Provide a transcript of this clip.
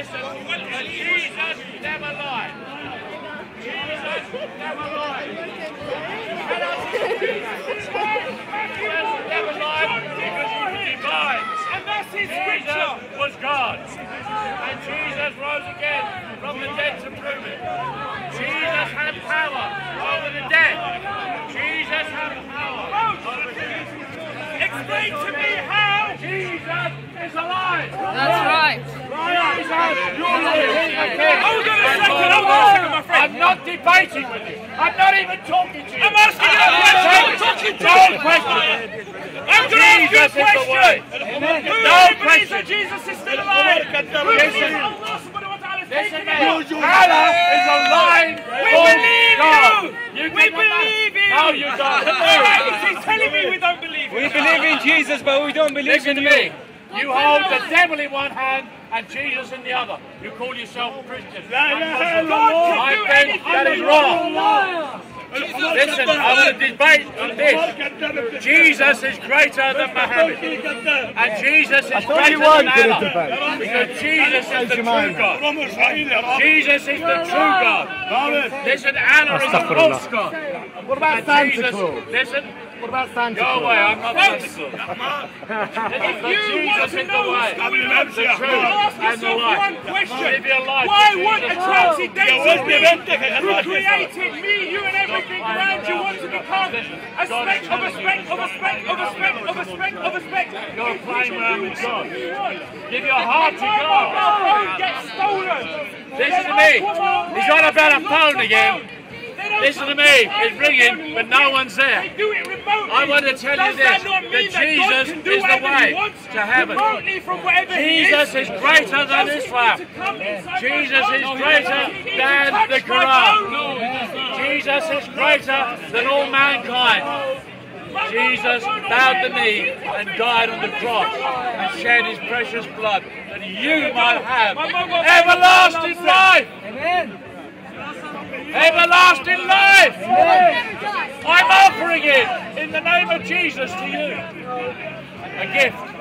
listen, Jesus never lied. Jesus never lied. Jesus never lied because he was divine. And that's his scripture. was God. And Jesus rose again from the dead to prove it. Jesus had power over the dead. Jesus had power over the dead. Explain to me how. Jesus is alive. That's right. I'm not debating with you. I'm not even talking to you. I'm asking you a question. I'm talking to No you. question. I'm going to ask you a Jesus is the question. No question. Jesus is still alive? Who believes. Allah subhanahu wa ta'ala is taking Allah is a lying We believe oh, God. you. We believe you. No, you don't. He's telling me we don't believe We believe in Jesus, but we don't believe in you. Me. You hold the devil in one hand and Jesus in the other. You call yourself Christian. God My can do friend, anything. that is wrong. Listen, I want to debate on this. Jesus is greater than Muhammad. And Jesus is greater than Allah. Because Jesus is the true God. Jesus is the true God. Listen, Allah is a false God. What about Santa Jesus, Claus? listen, What about Santa go Claus? away, I'm not Santa Folks, Claus. If But you Jesus want is to the know what's way, going on, the truth, ask yourself one question. Live your life Why would a Jesus. transcendental being who created me, you and everything around you want to become a speck of a speck of a speck of a speck of a speck of a speck? You're playing around with God. Give your heart to God. gets stolen. Listen to me. He's on about a phone again. Listen to me. It's ringing, but no one's there. do it remotely. I want to tell you this, that Jesus God can do is the way to heaven. remotely from wherever Jesus he is greater than Does he Islam. need to come inside my Jesus is greater he need to than the Quran. Jesus is greater than all mankind. Jesus bowed the knee and died on the cross and shed his precious blood that you might have everlasting life. Everlasting life. I'm offering in the name of Jesus to you. A gift.